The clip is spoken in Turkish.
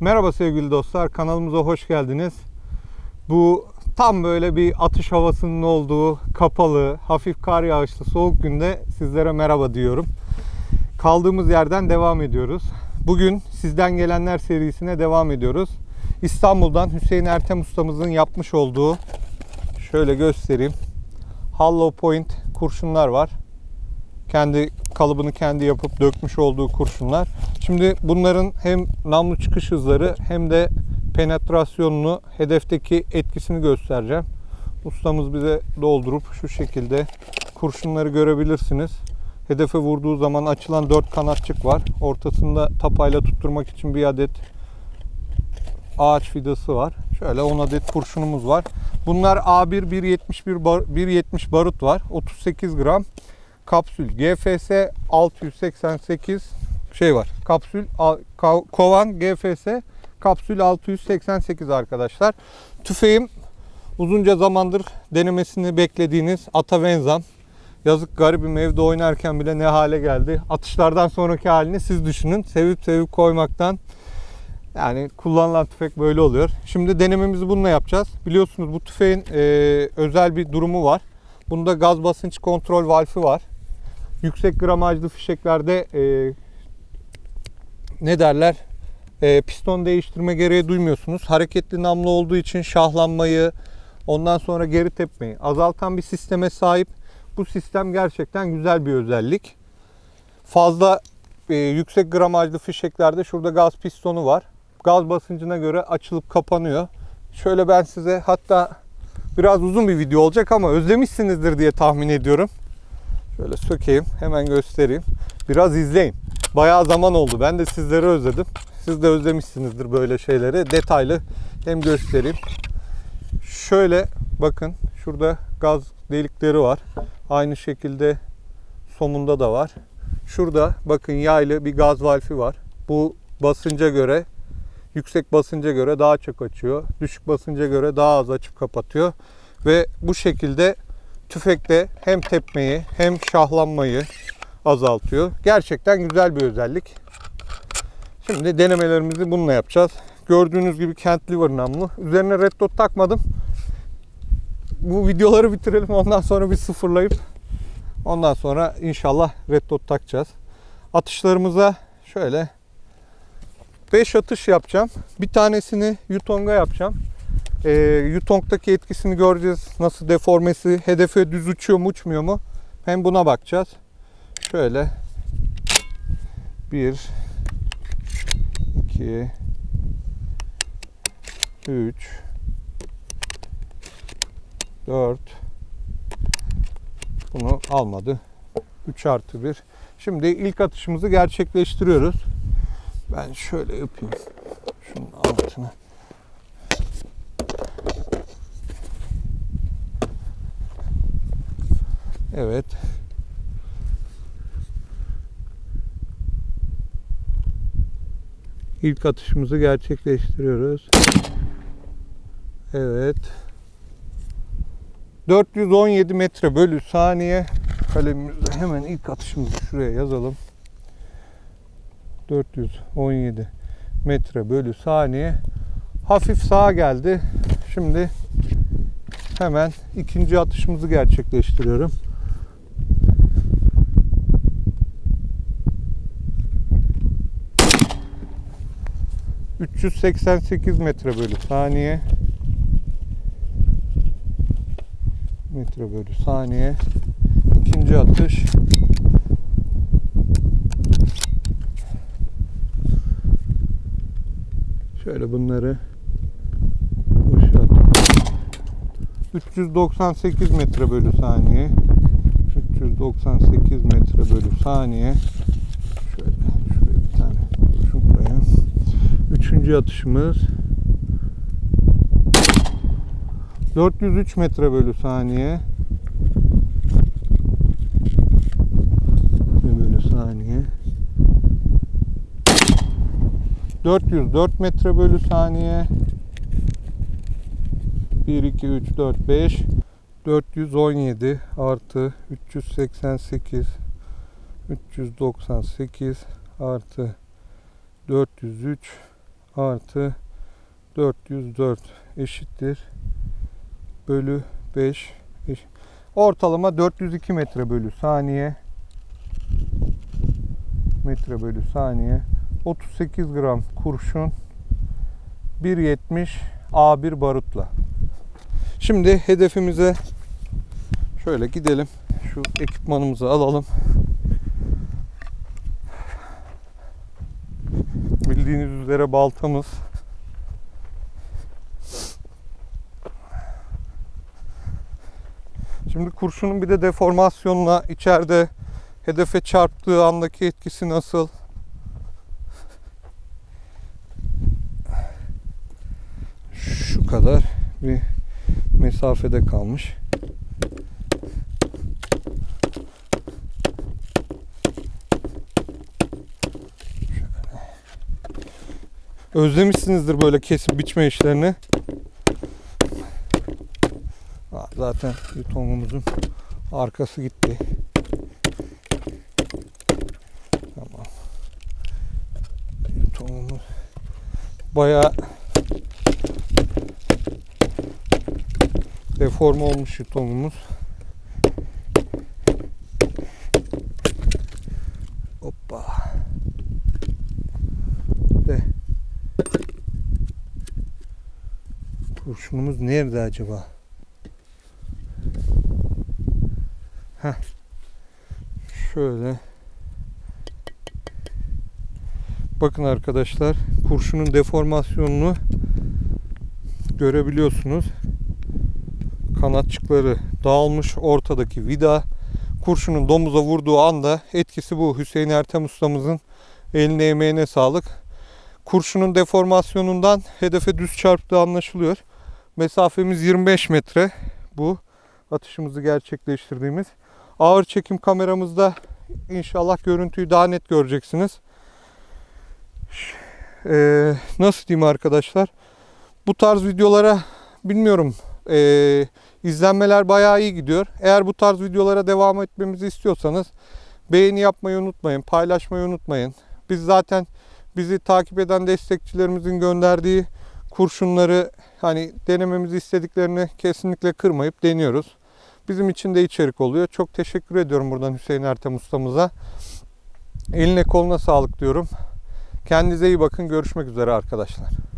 Merhaba sevgili dostlar, kanalımıza hoş geldiniz. Bu tam böyle bir atış havasının olduğu kapalı, hafif kar yağışlı, soğuk günde sizlere merhaba diyorum. Kaldığımız yerden devam ediyoruz. Bugün sizden gelenler serisine devam ediyoruz. İstanbul'dan Hüseyin Ertem ustamızın yapmış olduğu şöyle göstereyim. Hollow Point kurşunlar var. Kendi kalıbını kendi yapıp dökmüş olduğu kurşunlar. Şimdi bunların hem namlu çıkış hızları hem de penetrasyonunu, hedefteki etkisini göstereceğim. Ustamız bize doldurup şu şekilde kurşunları görebilirsiniz. Hedefe vurduğu zaman açılan dört kanatçık var. Ortasında tapayla tutturmak için bir adet ağaç vidası var. Şöyle 10 adet kurşunumuz var. Bunlar A1 1.71 bar, 1.70 barut var. 38 gram kapsül GFS 688 şey var. Kapsül kovan GFS kapsül 688 arkadaşlar. Tüfeğim uzunca zamandır denemesini beklediğiniz Atavenzam. Yazık garibim evde oynarken bile ne hale geldi. Atışlardan sonraki halini siz düşünün. Sevip sevip koymaktan yani kullanılan tüfek böyle oluyor. Şimdi denememizi bununla yapacağız. Biliyorsunuz bu tüfeğin e, özel bir durumu var. Bunda gaz basınç kontrol valfi var. Yüksek gramajlı fişeklerde e, ne derler? E, piston değiştirme gereği duymuyorsunuz. Hareketli namlu olduğu için şahlanmayı, ondan sonra geri tepmeyi azaltan bir sisteme sahip. Bu sistem gerçekten güzel bir özellik. Fazla e, yüksek gramajlı fişeklerde şurada gaz pistonu var. Gaz basıncına göre açılıp kapanıyor. Şöyle ben size hatta biraz uzun bir video olacak ama özlemişsinizdir diye tahmin ediyorum. Şöyle sökeyim, hemen göstereyim. Biraz izleyin. Bayağı zaman oldu. Ben de sizleri özledim. Siz de özlemişsinizdir böyle şeyleri. Detaylı hem göstereyim. Şöyle bakın şurada gaz delikleri var. Aynı şekilde somunda da var. Şurada bakın yaylı bir gaz valfi var. Bu basınca göre yüksek basınca göre daha çok açıyor. Düşük basınca göre daha az açıp kapatıyor. Ve bu şekilde tüfekte hem tepmeyi hem şahlanmayı azaltıyor. Gerçekten güzel bir özellik. Şimdi denemelerimizi bununla yapacağız. Gördüğünüz gibi cantilever namlu. Üzerine red dot takmadım. Bu videoları bitirelim ondan sonra bir sıfırlayıp ondan sonra inşallah red dot takacağız. Atışlarımıza şöyle 5 atış yapacağım. Bir tanesini Yutong'a yapacağım. E, Yutong'daki etkisini göreceğiz. Nasıl deformesi, hedefe düz uçuyor mu uçmuyor mu? Hem buna bakacağız. Şöyle 1 2 3 4 Bunu almadı. 3 artı 1. Şimdi ilk atışımızı gerçekleştiriyoruz. Ben şöyle yapayım. Şunun altına. Evet. İlk atışımızı gerçekleştiriyoruz. Evet. 417 metre bölü saniye. Kalemimizde hemen ilk atışımızı şuraya yazalım. 417 metre bölü saniye. Hafif sağa geldi. Şimdi hemen ikinci atışımızı gerçekleştiriyorum. ...388 metre bölü saniye... ...metre bölü saniye... ...ikinci atış... Şöyle bunları boşalt. 398 metre bölü saniye. 398 metre bölü saniye. Şöyle şuraya bir tane kurşun koyayım. Üçüncü atışımız. 403 metre bölü saniye. bölü saniye. 404 metre bölü saniye. 1 2 3 4 5 417 artı 388 398 artı 403 artı 404 eşittir bölü 5 eş- ortalama 402 metre bölü saniye metre bölü saniye 38 gram kurşun 1.70 A1 barutla. Şimdi hedefimize şöyle gidelim. Şu ekipmanımızı alalım. Bildiğiniz üzere baltamız. Şimdi kurşunun bir de deformasyonla içeride hedefe çarptığı andaki etkisi nasıl? Şu kadar bir mesafede kalmış. Özlemişsinizdir böyle kesip biçme işlerini. Zaten yutomumuzun arkası gitti. Tamam. Yutomumuz bayağı deforme olmuş yutomumuz. Hoppa. De. Kurşunumuz nerede acaba? Heh. Şöyle. Bakın arkadaşlar kurşunun deformasyonunu görebiliyorsunuz. Kanatçıkları dağılmış ortadaki vida kurşunun domuza vurduğu anda etkisi bu. Hüseyin Ertem ustamızın eline emeğine sağlık. Kurşunun deformasyonundan hedefe düz çarptığı anlaşılıyor. Mesafemiz 25 metre. Bu atışımızı gerçekleştirdiğimiz. Ağır çekim kameramızda inşallah görüntüyü daha net göreceksiniz. Ee, nasıl diyeyim arkadaşlar? Bu tarz videolara bilmiyorum ee, izlenmeler bayağı iyi gidiyor. Eğer bu tarz videolara devam etmemizi istiyorsanız beğeni yapmayı unutmayın, paylaşmayı unutmayın. Biz zaten bizi takip eden destekçilerimizin gönderdiği kurşunları hani denememizi istediklerini kesinlikle kırmayıp deniyoruz. Bizim için de içerik oluyor. Çok teşekkür ediyorum buradan Hüseyin Ertem ustamıza. Eline koluna sağlık diyorum. Kendinize iyi bakın. Görüşmek üzere arkadaşlar.